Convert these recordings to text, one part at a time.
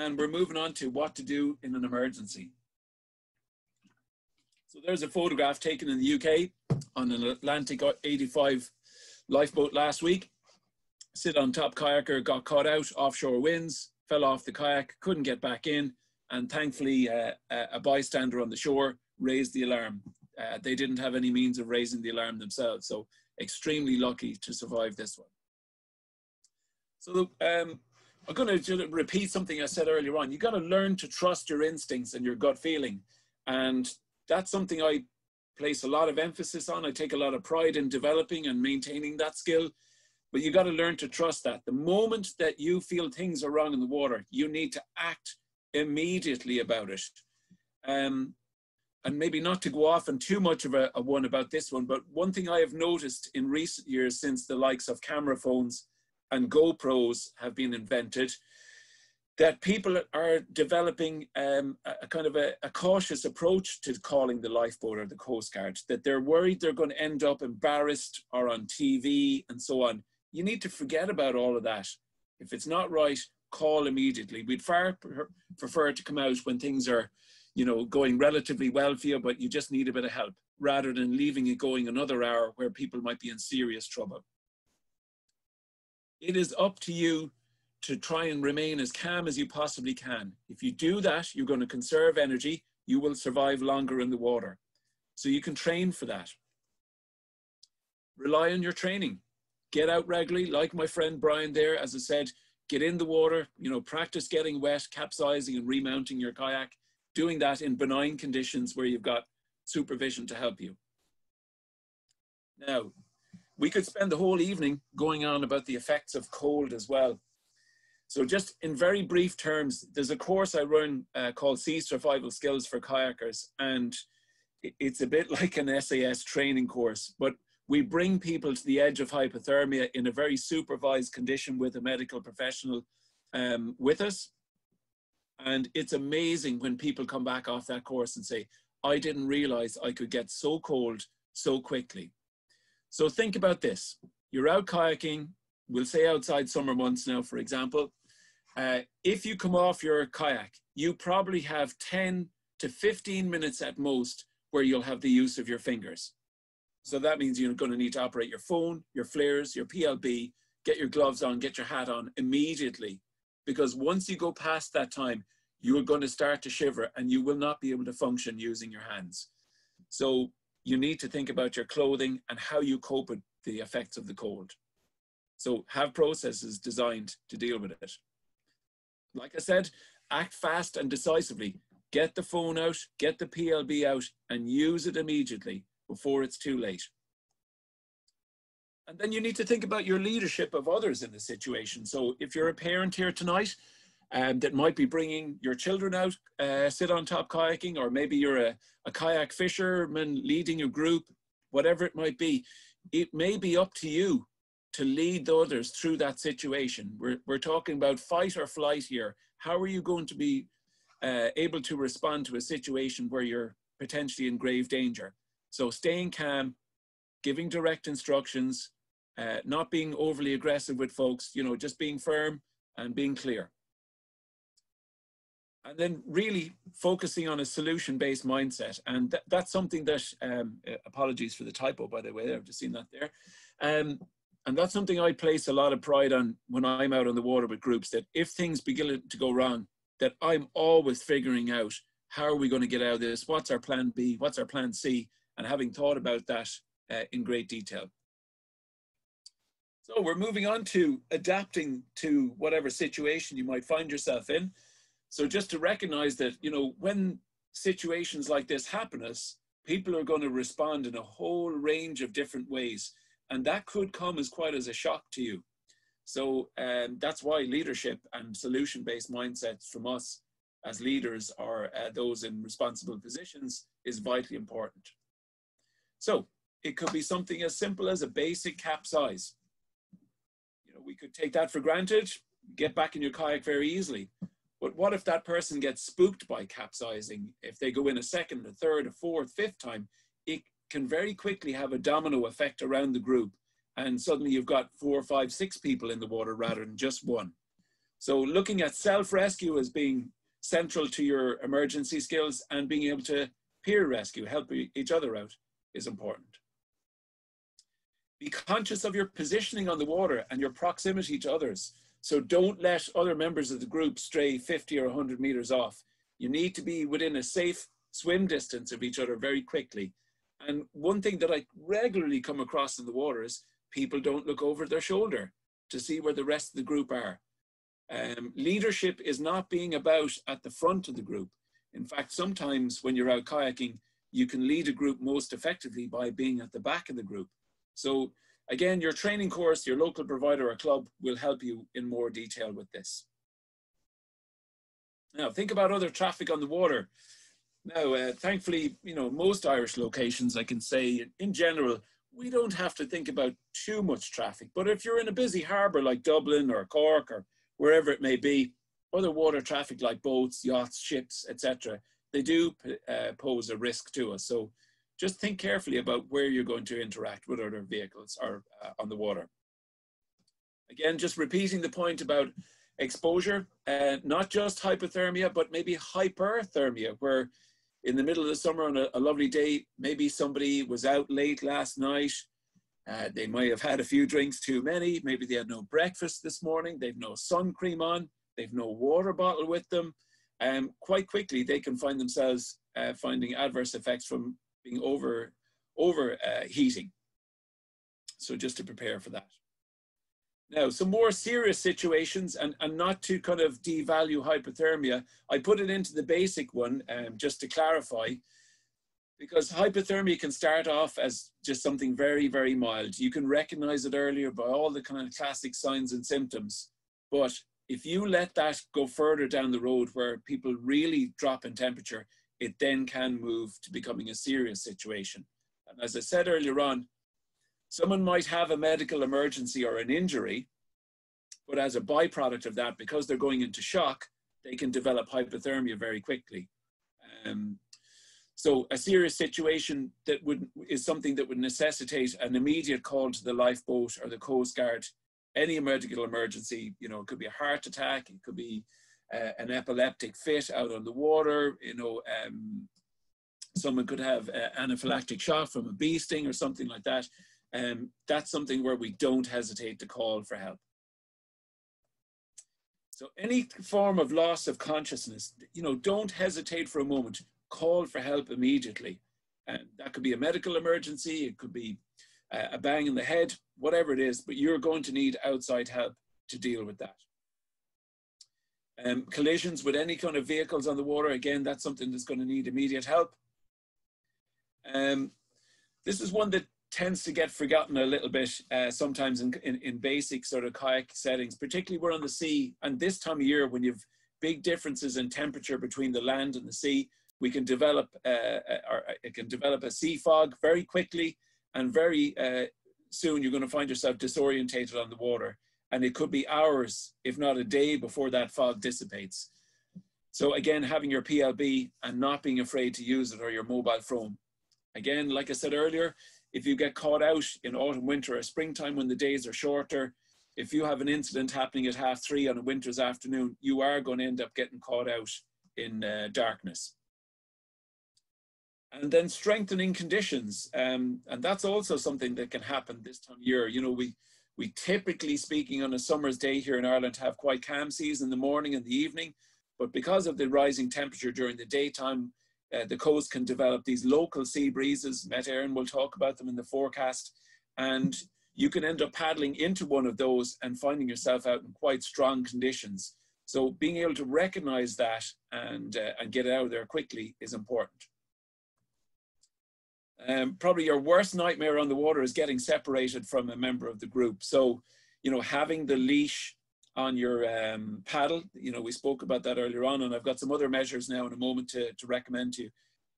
and we're moving on to what to do in an emergency. So there's a photograph taken in the UK on an Atlantic 85 lifeboat last week. Sit on top kayaker got caught out, offshore winds, fell off the kayak, couldn't get back in, and thankfully uh, a bystander on the shore raised the alarm. Uh, they didn't have any means of raising the alarm themselves, so extremely lucky to survive this one. So um, I'm going to repeat something I said earlier on. You've got to learn to trust your instincts and your gut feeling, and that's something I place a lot of emphasis on. I take a lot of pride in developing and maintaining that skill. But you've got to learn to trust that. The moment that you feel things are wrong in the water, you need to act immediately about it. Um, and maybe not to go off on too much of a, a, one about this one, but one thing I have noticed in recent years since the likes of camera phones and GoPros have been invented that people are developing um, a, kind of a, a, cautious approach to calling the lifeboat or the Coast Guard, that they're worried they're going to end up embarrassed or on TV and so on. You need to forget about all of that. If it's not right, call immediately. We'd far prefer to come out when things are, you know, going relatively well for you, but you just need a bit of help rather than leaving it going another hour where people might be in serious trouble. It is up to you to try and remain as calm as you possibly can. If you do that, you're going to conserve energy. You will survive longer in the water. So you can train for that. Rely on your training. Get out regularly, like my friend Brian there, as I said, get in the water, you know, practice getting wet, capsizing and remounting your kayak, doing that in benign conditions where you've got supervision to help you. Now, we could spend the whole evening going on about the effects of cold as well. So just in very brief terms, there's a course I run uh, called Sea Survival Skills for Kayakers, and it's a bit like an SAS training course, but we bring people to the edge of hypothermia in a very supervised condition with a medical professional um, with us. And it's amazing when people come back off that course and say, I didn't realize I could get so cold so quickly. So think about this. You're out kayaking, we'll say outside summer months now, for example, uh, if you come off your kayak, you probably have 10 to 15 minutes at most where you'll have the use of your fingers. So that means you're going to need to operate your phone, your flares, your PLB, get your gloves on, get your hat on immediately. Because once you go past that time, you are going to start to shiver and you will not be able to function using your hands. So you need to think about your clothing and how you cope with the effects of the cold. So have processes designed to deal with it like I said, act fast and decisively. Get the phone out, get the PLB out, and use it immediately before it's too late. And then you need to think about your leadership of others in the situation. So if you're a parent here tonight um, that might be bringing your children out, uh, sit on top kayaking, or maybe you're a, a kayak fisherman leading a group, whatever it might be, it may be up to you to lead the others through that situation. We're, we're talking about fight or flight here. How are you going to be uh, able to respond to a situation where you're potentially in grave danger? So staying calm, giving direct instructions, uh, not being overly aggressive with folks, you know, just being firm and being clear. And then really focusing on a solution-based mindset. And th that's something that, um, uh, apologies for the typo, by the way, I've just seen that there. Um, and that's something I place a lot of pride on when I'm out on the water with groups that if things begin to go wrong, that I'm always figuring out how are we going to get out of this? What's our plan B? What's our plan C? And having thought about that uh, in great detail. So we're moving on to adapting to whatever situation you might find yourself in. So just to recognize that, you know, when situations like this happen us, people are going to respond in a whole range of different ways and that could come as quite as a shock to you. So um, that's why leadership and solution-based mindsets from us as leaders or uh, those in responsible positions is vitally important. So it could be something as simple as a basic capsize. You know, we could take that for granted, get back in your kayak very easily. But what if that person gets spooked by capsizing? If they go in a second, a third, a fourth, fifth time, it can very quickly have a domino effect around the group. And suddenly you've got four, five, six people in the water rather than just one. So looking at self-rescue as being central to your emergency skills and being able to peer rescue, help each other out is important. Be conscious of your positioning on the water and your proximity to others. So don't let other members of the group stray 50 or 100 meters off. You need to be within a safe swim distance of each other very quickly. And one thing that I regularly come across in the water is people don't look over their shoulder to see where the rest of the group are. Um, leadership is not being about at the front of the group. In fact, sometimes when you're out kayaking, you can lead a group most effectively by being at the back of the group. So again, your training course, your local provider or club will help you in more detail with this. Now, think about other traffic on the water. Now, uh, thankfully, you know, most Irish locations, I can say in general, we don't have to think about too much traffic. But if you're in a busy harbour like Dublin or Cork or wherever it may be, other water traffic like boats, yachts, ships, etc., they do uh, pose a risk to us. So just think carefully about where you're going to interact with other vehicles or uh, on the water. Again, just repeating the point about exposure, uh, not just hypothermia, but maybe hyperthermia, where in the middle of the summer on a, a lovely day, maybe somebody was out late last night, uh, they might have had a few drinks too many. Maybe they had no breakfast this morning. They've no sun cream on. They've no water bottle with them. Um, quite quickly, they can find themselves uh, finding adverse effects from being over overheating. Uh, so just to prepare for that. Now, some more serious situations, and, and not to kind of devalue hypothermia, I put it into the basic one um, just to clarify because hypothermia can start off as just something very, very mild. You can recognize it earlier by all the kind of classic signs and symptoms. But if you let that go further down the road where people really drop in temperature, it then can move to becoming a serious situation. And as I said earlier on, someone might have a medical emergency or an injury, but as a byproduct of that, because they're going into shock, they can develop hypothermia very quickly. Um, so a serious situation that would is something that would necessitate an immediate call to the lifeboat or the Coast Guard. Any medical emergency, you know, it could be a heart attack, it could be uh, an epileptic fit out on the water. You know, um, someone could have uh, anaphylactic shock from a bee sting or something like that. Um, that's something where we don't hesitate to call for help. So any form of loss of consciousness, you know, don't hesitate for a moment call for help immediately. And that could be a medical emergency, it could be a bang in the head, whatever it is, but you're going to need outside help to deal with that. Um, collisions with any kind of vehicles on the water, again, that's something that's going to need immediate help. Um, this is one that tends to get forgotten a little bit uh, sometimes in, in, in, basic sort of kayak settings, particularly we're on the sea. And this time of year, when you've big differences in temperature between the land and the sea, we can develop uh, uh, or uh, it can develop a sea fog very quickly and very uh, soon you're going to find yourself disorientated on the water and it could be hours if not a day before that fog dissipates so again having your plb and not being afraid to use it or your mobile phone again like i said earlier if you get caught out in autumn winter or springtime when the days are shorter if you have an incident happening at half three on a winter's afternoon you are going to end up getting caught out in uh, darkness and then strengthening conditions. Um, and that's also something that can happen this time of year. You know, we, we typically speaking on a summer's day here in Ireland have quite calm seas in the morning and the evening, but because of the rising temperature during the daytime, uh, the coast can develop these local sea breezes. Met Éireann will talk about them in the forecast. And you can end up paddling into one of those and finding yourself out in quite strong conditions. So being able to recognize that and, uh, and get out of there quickly is important. Um, probably your worst nightmare on the water is getting separated from a member of the group. So, you know, having the leash on your um, paddle, you know, we spoke about that earlier on, and I've got some other measures now in a moment to, to recommend to you.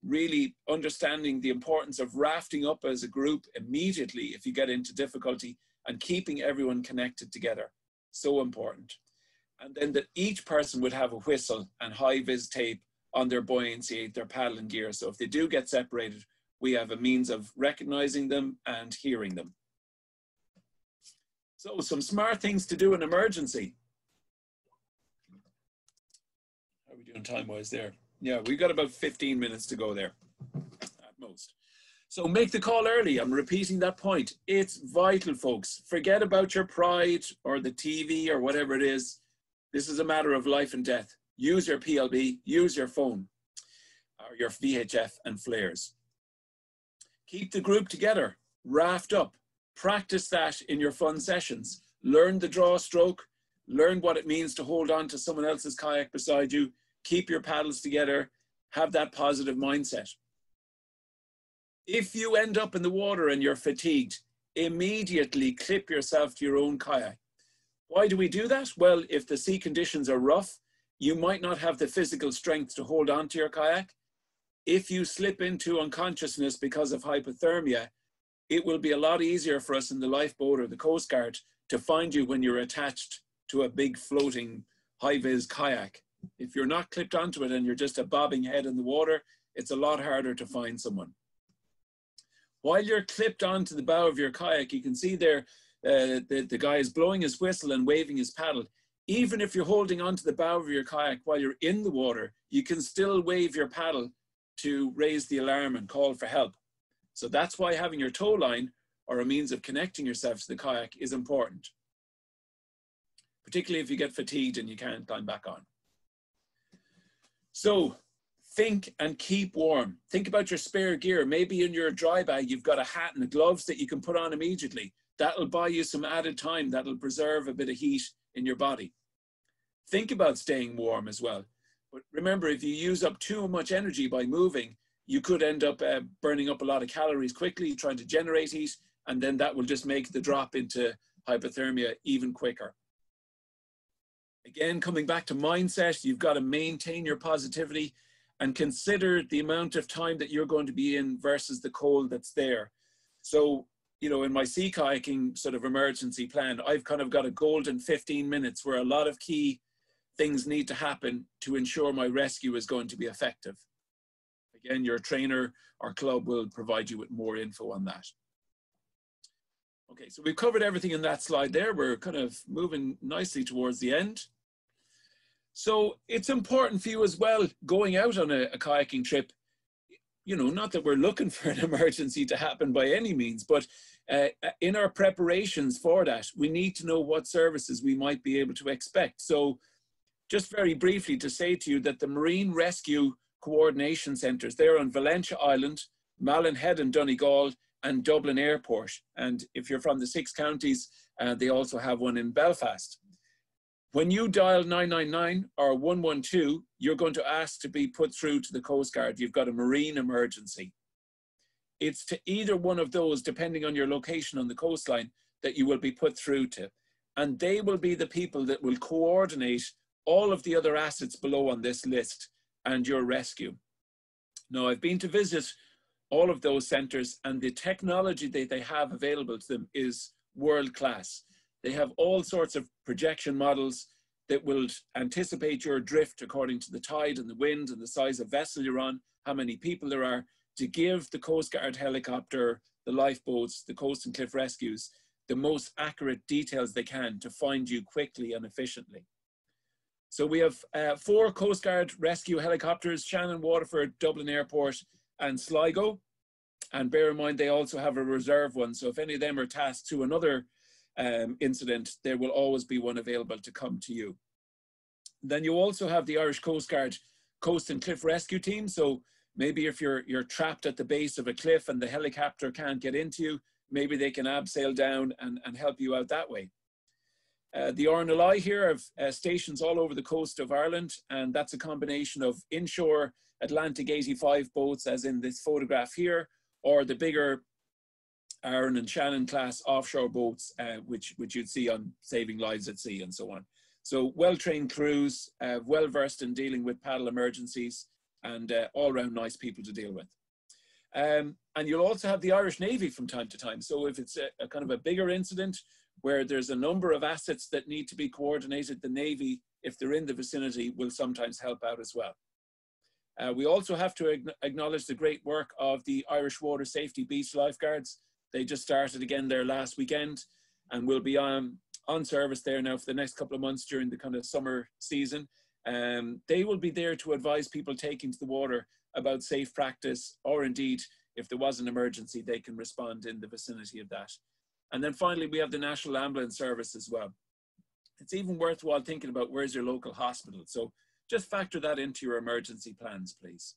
Really understanding the importance of rafting up as a group immediately if you get into difficulty and keeping everyone connected together. So important. And then that each person would have a whistle and high vis tape on their buoyancy, their paddling gear. So if they do get separated, we have a means of recognizing them and hearing them. So some smart things to do in emergency. How are we doing time wise there? Yeah, we've got about 15 minutes to go there at most. So make the call early. I'm repeating that point. It's vital, folks. Forget about your pride or the TV or whatever it is. This is a matter of life and death. Use your PLB, use your phone or your VHF and flares. Keep the group together, raft up, practice that in your fun sessions. Learn the draw stroke, learn what it means to hold on to someone else's kayak beside you, keep your paddles together, have that positive mindset. If you end up in the water and you're fatigued, immediately clip yourself to your own kayak. Why do we do that? Well, if the sea conditions are rough, you might not have the physical strength to hold on to your kayak. If you slip into unconsciousness because of hypothermia, it will be a lot easier for us in the lifeboat or the Coast Guard to find you when you're attached to a big floating high-vis kayak. If you're not clipped onto it and you're just a bobbing head in the water, it's a lot harder to find someone. While you're clipped onto the bow of your kayak, you can see there uh, the, the guy is blowing his whistle and waving his paddle even if you're holding onto the bow of your kayak while you're in the water, you can still wave your paddle to raise the alarm and call for help. So that's why having your tow line or a means of connecting yourself to the kayak is important, particularly if you get fatigued and you can't climb back on. So think and keep warm. Think about your spare gear. Maybe in your dry bag, you've got a hat and gloves that you can put on immediately. That'll buy you some added time. That'll preserve a bit of heat in your body. Think about staying warm as well. But remember, if you use up too much energy by moving, you could end up uh, burning up a lot of calories quickly, trying to generate heat, and then that will just make the drop into hypothermia even quicker. Again, coming back to mindset, you've got to maintain your positivity and consider the amount of time that you're going to be in versus the cold that's there. So you know, in my sea kayaking sort of emergency plan, I've kind of got a golden 15 minutes where a lot of key things need to happen to ensure my rescue is going to be effective. Again, your trainer or club will provide you with more info on that. Okay, so we've covered everything in that slide there. We're kind of moving nicely towards the end. So it's important for you as well, going out on a, a kayaking trip, you know, not that we're looking for an emergency to happen by any means, but uh, in our preparations for that, we need to know what services we might be able to expect. So just very briefly to say to you that the Marine Rescue Coordination Centres, they're on Valentia Island, Malin Head and Donegal, and Dublin Airport. And if you're from the six counties, uh, they also have one in Belfast. When you dial 999 or 112, you're going to ask to be put through to the Coast Guard. You've got a marine emergency. It's to either one of those, depending on your location on the coastline, that you will be put through to. And they will be the people that will coordinate all of the other assets below on this list and your rescue. Now, I've been to visit all of those centers, and the technology that they have available to them is world class. They have all sorts of projection models that will anticipate your drift according to the tide and the wind and the size of vessel you're on, how many people there are, to give the Coast Guard helicopter, the lifeboats, the coast and cliff rescues, the most accurate details they can to find you quickly and efficiently. So we have uh, four Coast Guard rescue helicopters, Shannon, Waterford, Dublin Airport, and Sligo. And bear in mind, they also have a reserve one. So if any of them are tasked to another um, incident, there will always be one available to come to you. Then you also have the Irish Coast Guard Coast and Cliff Rescue Team. So maybe if you're you're trapped at the base of a cliff and the helicopter can't get into you, maybe they can abseil down and, and help you out that way. Uh, the RNLI here have uh, stations all over the coast of Ireland, and that's a combination of inshore Atlantic 85 boats, as in this photograph here, or the bigger Arun and Shannon class offshore boats, uh, which, which you'd see on Saving Lives at Sea and so on. So well-trained crews, uh, well-versed in dealing with paddle emergencies, and uh, all-round nice people to deal with. Um, and you'll also have the Irish Navy from time to time. So if it's a, a, kind of a bigger incident where there's a number of assets that need to be coordinated, the Navy, if they're in the vicinity, will sometimes help out as well. Uh, we also have to acknowledge the great work of the Irish Water Safety Beach Lifeguards. They just started again there last weekend and will be on, on service there now for the next couple of months during the kind of summer season. Um, they will be there to advise people taking to the water about safe practice, or indeed, if there was an emergency, they can respond in the vicinity of that. And then finally, we have the National Ambulance Service as well. It's even worthwhile thinking about where's your local hospital. So just factor that into your emergency plans, please.